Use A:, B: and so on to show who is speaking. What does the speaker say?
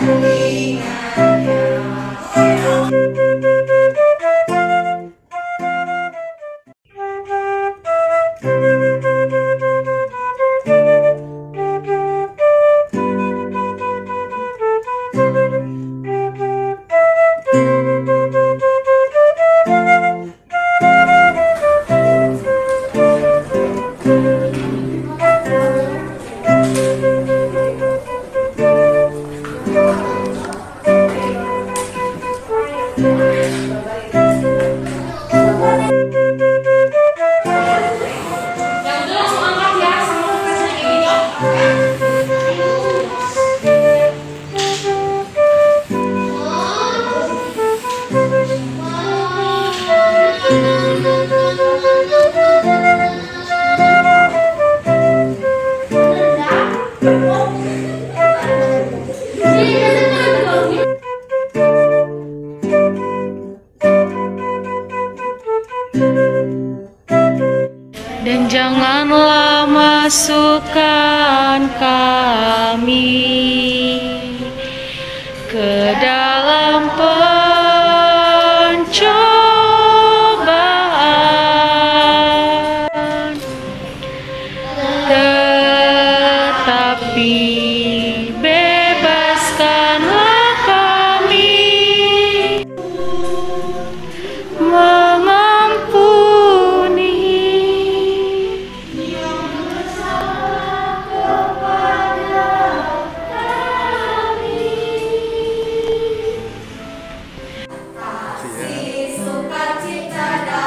A: Thank you. Dan janganlah masukkan kami. Tapi bebaskanlah kami mengampuni yang bersalah kepada kami. Kasih sukacita dan